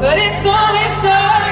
But it's always dark.